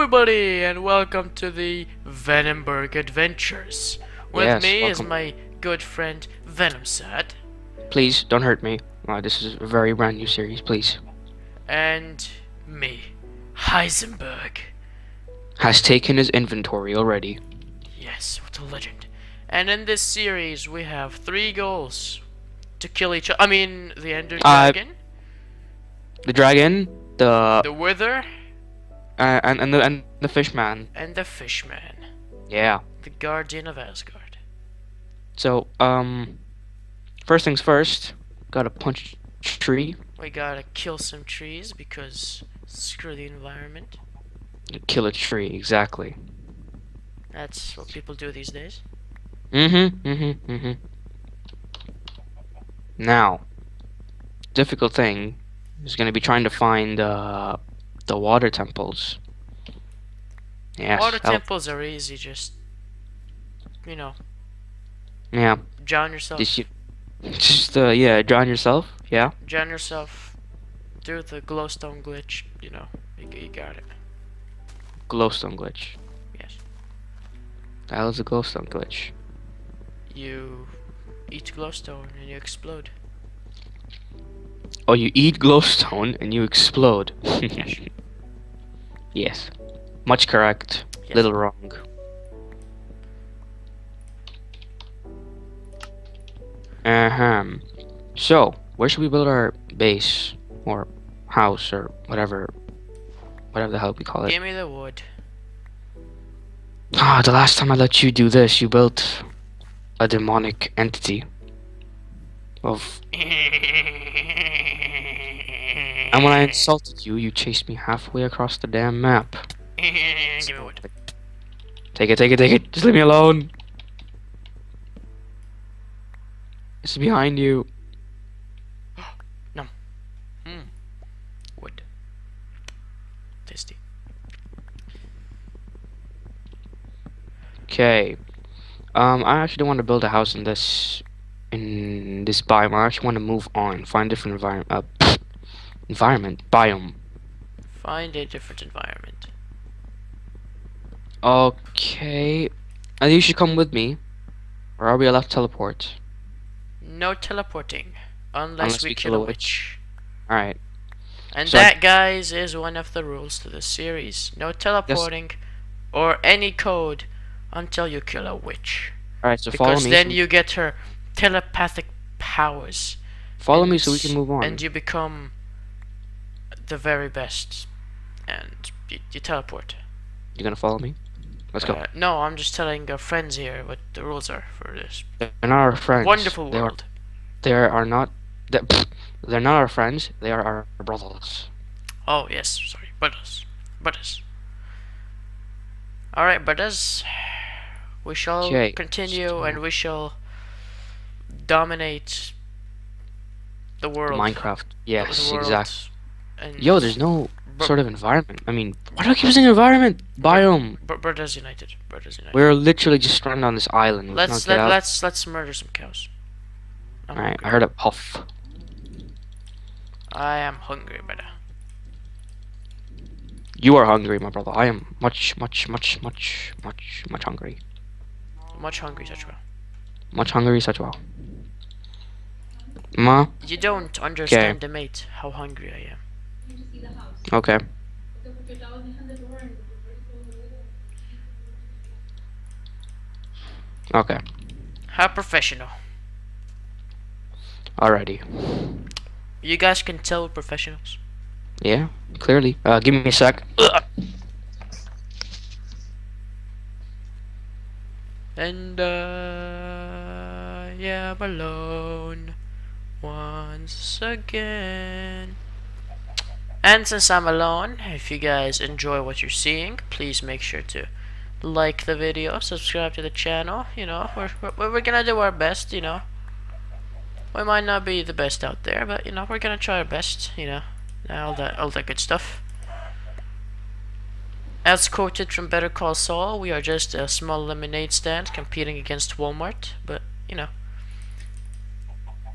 everybody, and welcome to the Venomberg Adventures. With Yes, me is my good friend Venomsat, Please don't hurt me. Uh, this is a very brand new series. Please. and me, Heisenberg. Has taken his inventory already. Yes, what a legend. And in this series, we have three goals: to kill each other. I mean, the Ender Uh, Dragon, The dragon, the the Wither, uh, and and the and the fishman. and the Fishman, Yeah. the Guardian of Asgard. So um, first things first. Gotta punch tree. We gotta kill some trees because screw the environment. Kill a tree. Exactly. That's what people do these days. Mm-hmm. Mm-hmm. Mm-hmm. Now, difficult thing is gonna be trying to find uh the water temples. Yes. Water that'll- temples are easy, just you know, Yeah. drown yourself. Just you. Just uh yeah, drown yourself. Yeah. Drown yourself. Do the glowstone glitch. You know, you, you got it. Glowstone glitch. Yes. Hell is a glowstone glitch? You eat glowstone and you explode. Oh, you eat glowstone and you explode. Yes. Yes. Much correct. Yes. Little wrong. Uh-huh. So, where should we build our base? Or house or whatever whatever the hell we call it. Give me the wood. Ah, the last time I let you do this, you built a demonic entity of and when I insulted you, you chased me halfway across the damn map. Give me wood. Take it, take it, take it. Just leave me alone. It's behind you. No. Hmm. Wood. Tasty. Okay. Um, I actually don't want to build a house in this in this biome. I actually want to move on, find a different environment. Uh, environment biome. Find a different environment. Okay. Uh, you should come with me, or are we allowed to teleport? No teleporting. Unless, Unless we, we kill, a witch. All right. And So I- that, guys, is one of the rules to the series. No teleporting or any code until you kill a witch. All right. So follow me. Because then you get her telepathic powers. follow me so we can move on. And you become the very best. And you, you teleport. You gonna follow me? Let's go. Uh, no, I'm just telling our friends here what the rules are for this They're not our friends. wonderful They are, world. they are not. They're, they're not our friends. They are our brothers. Oh, yes, sorry. Brothers. Brothers. Alright, brothers. We shall Okay, continue so- and we shall dominate the world. Minecraft. Yes, exactly. And Yo, there's no Bro- sort of environment. I mean, why do I keep saying environment? Biome. Br- Brothers United. Brothers United. We're literally just stranded on this island. Let's let, out. let's let's murder some cows. I'm Alright, hungry. I heard a puff. I am hungry, brother. You are hungry, my brother. I am much, much, much, much, much, much hungry. Much hungry, such well. Much hungry, such well. Ma. You don't understand the mate how hungry I am. Okay. Okay. How professional. Alrighty. You guys can tell professionals. Yeah. Clearly. Uh, give me a sec. Ugh. And I am alone once again. And since I'm alone, if you guys enjoy what you're seeing, please make sure to like the video, subscribe to the channel. You know, we're, we're, gonna do our best, you know. We might not be the best out there, but you know, we're gonna try our best, you know. All that, all that good stuff. As quoted from Better Call Saul, we are just a small lemonade stand competing against Walmart, but you know.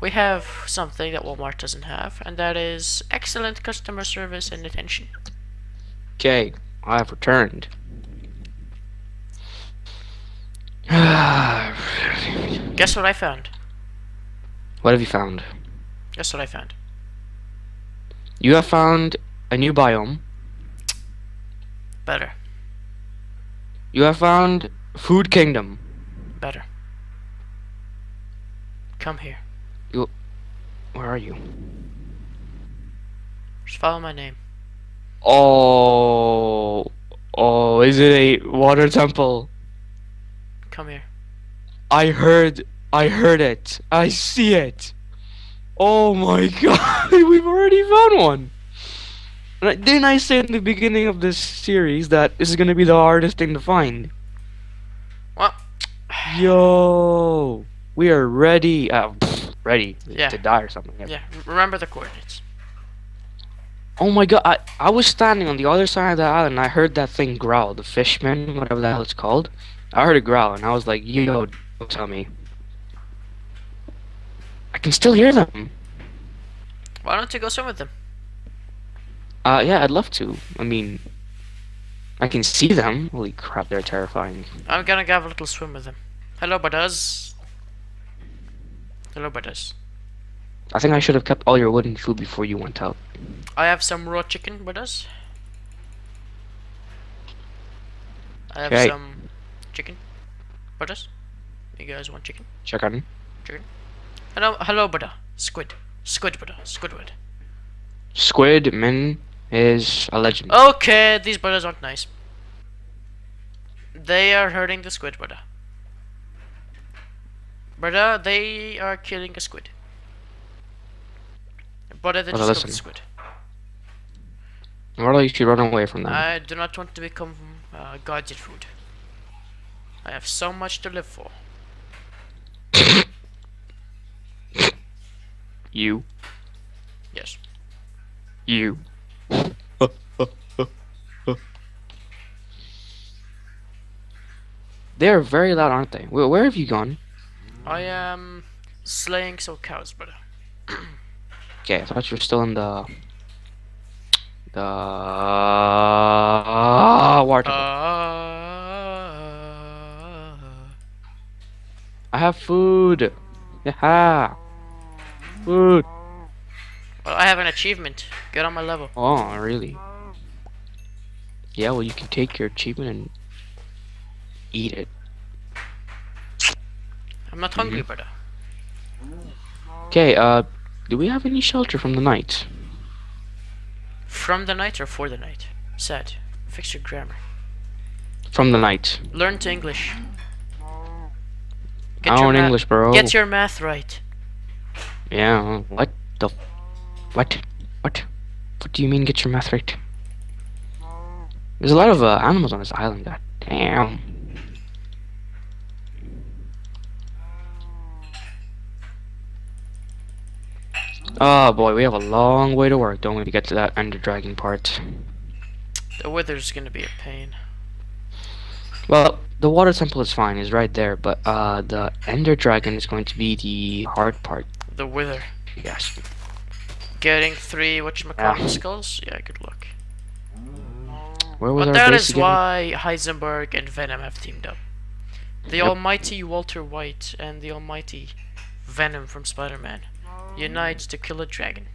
We have something that Walmart doesn't have, and that is excellent customer service and attention. Okay. I have returned. Guess what I found? what have you found? Guess what I found? You have found a new biome. Better. You have found Food Kingdom. Better. Come here. Where are you? Just follow my name. Oh, oh, is it a water temple? Come here. I heard, I heard it. I see it. Oh my god, we've already found one. Didn't I say in the beginning of this series that this is gonna be the hardest thing to find? What? Yo, we are ready. Uh, ready Yeah. to die or something. yeah, remember the coordinates. Oh my god, I, I was standing on the other side of the island and I heard that thing growl, the fishman, whatever the hell it's called. I heard it growl and I was like, yo, don't tell me. I can still hear them. Why don't you go swim with them? Uh, yeah, I'd love to. I mean, I can see them. Holy crap, they're terrifying. I'm gonna have a little swim with them. Hello, Buddhas. Hello, Buddhas. I think I should have kept all your wooden food before you went out. I have some raw chicken, Buddhas. I have Okay. some chicken, Buddhas. You guys want chicken? Check on. Hello, hello, Buddha. Squid. Squid, Buddha. Squidward. Squid Min is a legend. Okay, these Buddhas aren't nice. They are hurting the squid, Buddha. Buddha, they are killing a squid. Buddha, they Buddha, just the squid. Well, you should run away from them. I do not want to become uh, gadget food. I have so much to live for. You. Yes. You. They're very loud, aren't they? Where, where have you gone? I am slaying some cows, Buddha. Okay, I thought you were still in the the water. Uh, I have food. Yeah. Food. well, I have an achievement. Get on my level. Oh, really? Yeah, well, you can take your achievement and eat it. I'm not hungry, Mm-hmm. Buddha. Okay, uh, do we have any shelter from the night? From the night or for the night? Sad. Fix your grammar. From the night. Learn to English. I your English, bro. Get your math right. Yeah, what the... What? What? What do you mean get your math right? There's a lot of uh, animals on this island, god damn. Oh boy, we have a long way to work, don't we, to get to that Ender Dragon part. The Wither's gonna be a pain. Well, the water temple is fine, is right there, but uh, the Ender Dragon is going to be the hard part, The weather. yes. Getting three whatchamacallit Yeah. skulls? Yeah, good luck. Where was But that is again? why Heisenberg and Venom have teamed up. The Yep. almighty Walter White and the almighty Venom from Spider-Man unite to kill a dragon.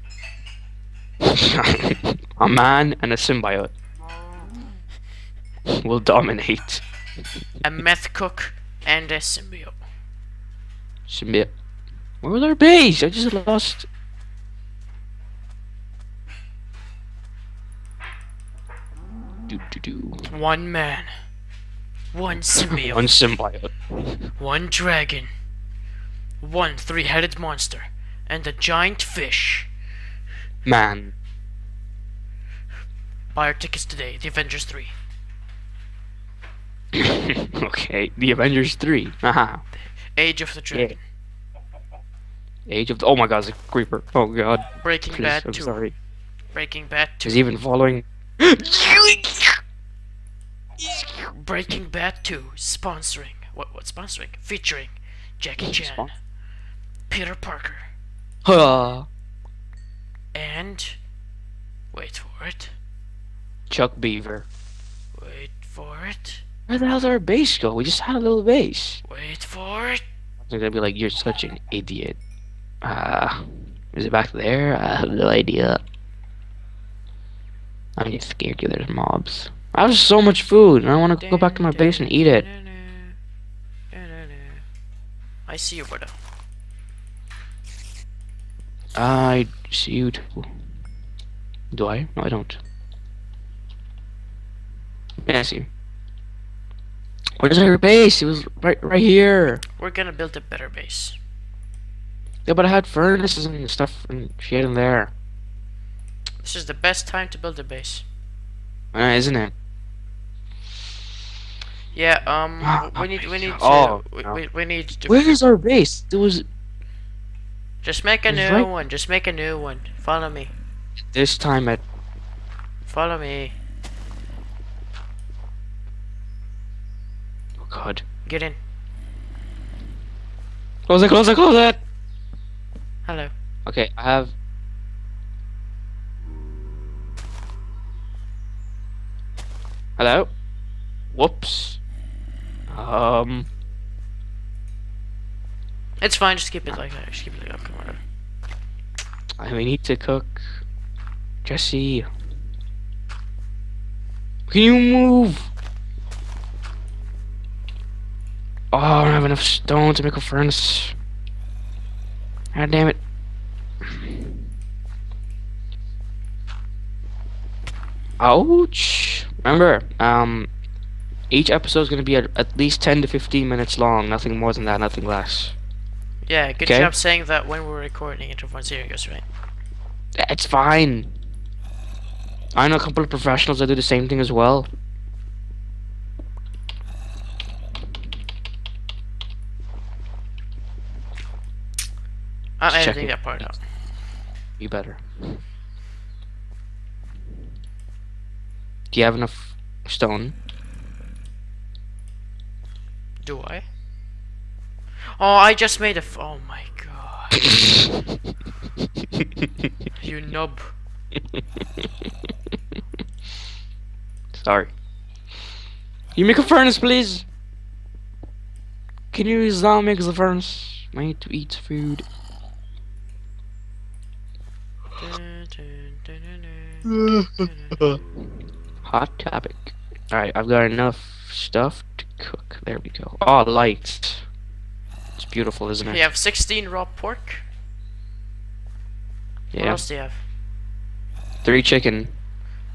a man and a symbiote will dominate. A meth cook and a symbiote. Symbiote. Where was our base? I just lost. Do do do. One man. One symbiote. One symbiote. One dragon. One three-headed monster. And a giant fish. Man. Buy our tickets today. The Avengers 3. okay, the Avengers 3. Haha. Age of the Dragon. Age of the. Oh my god, it's a creeper. Oh god. Breaking Please, Bad I'm 2. sorry. Breaking Bad 2. He's even following. Breaking Bad 2. Sponsoring. What? What sponsoring? Featuring Jackie Chan, Peter Parker, Huh. and wait for it. Chuck Beaver. Wait for it. Where the hell's our base go? We just had a little base. Wait for it. They're gonna be like, you're such an idiot. Uh, is it back there? I have no idea. I'm just scared because there's mobs. I have so much food, and I want to go back to my base and eat it. I see you, brother. I see you too. Do I? No, I don't. Yeah, I see. Where's our base? It was right, right here. We're gonna build a better base. Yeah, but I had furnaces and stuff and shit in there, This is the best time to build a base. uh, isn't it? Yeah, um, we need, we need to, oh, we, no. we, we need to, Where is our base? It was just make a It's new right- one, just make a new one. Follow me, this time at. follow me. Oh God. Get in. Close it! Close it! Close it! Hello. Okay, I have. Hello. Whoops. Um. It's fine, just keep it like that. Just keep it like that. Come on. I we need to cook. Jesse. Can you move? Oh, I don't have enough stone to make a furnace. God damn it. Ouch. Remember, um, each episode is going to be at, at least 10 to 15 minutes long. Nothing more than that, nothing less. Yeah, good Okay. job saying that when we're recording everyone's hearing us, right? It's fine. I know a couple of professionals that do the same thing as well. I'm Just editing that part out. You better. Do you have enough stone? Do I? Oh, I just made a. F- oh my god. you nub. Sorry. You make a furnace, please. Can you now make the furnace? I need to eat food. Hot topic. Alright, I've got enough stuff to cook. There we go. Oh, lights. It's beautiful, isn't it? You have 16 raw pork. What else do you have? Three chicken.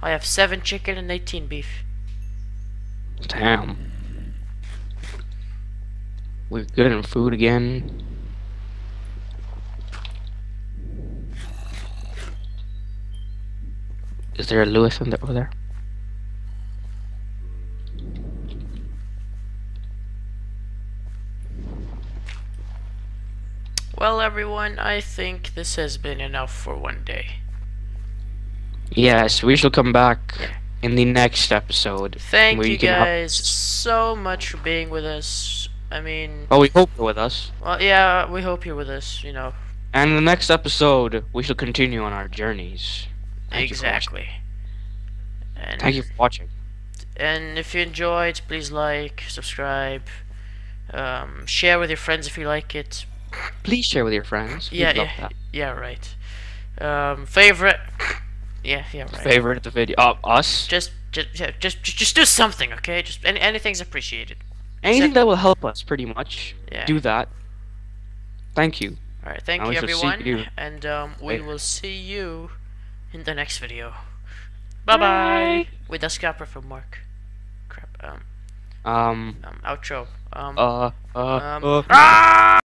I have 7 chicken and 18 beef. Damn. We're good in food again. Is there a Lewis in there over there? Well, everyone, I think this has been enough for one day. Yes, we shall come back in the next episode. Thank you you guys so much for being with us. I mean, Oh, we hope you're with us. well, yeah, we hope you're with us, you know. And in the next episode, we shall continue on our journeys. Thank you exactly. And, Thank you for watching. and if you enjoyed, please like, subscribe, um, share with your friends if you like it. Please share with your friends. We'd Yeah, love yeah, that. yeah, right. Um, favorite. Yeah, yeah, right. Favorite the video. Uh, us. Just, just, yeah, just, just, do something, okay? Just any, anything's appreciated. Anything Except- that will help us, pretty much. Yeah. Do that. Thank you. All right, thank And you we shall see everyone, you and um, we later. will see you in the next video. Bye bye. With the scalper from Mark. Crap. Um. Um. Um. Outro. Um. Uh. Uh. um uh. ah!